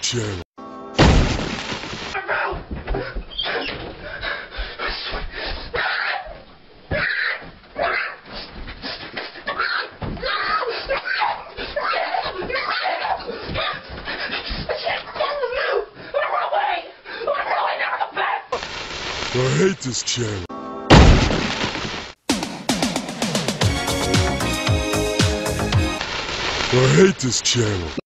channel. I hate this channel. I hate this channel.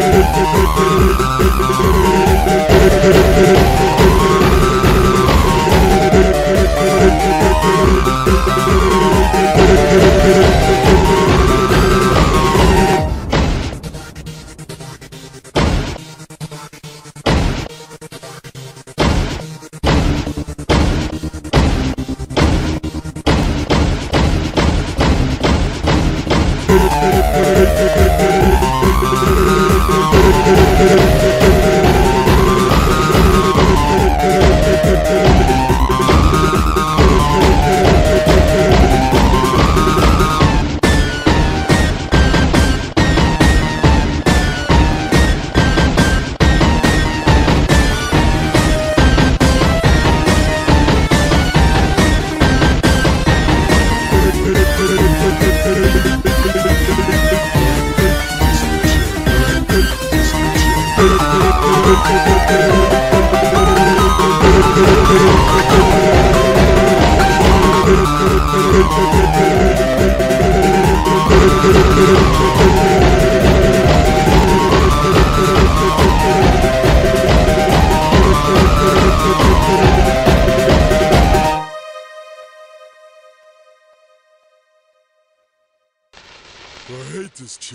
Thank you. I hate this channel.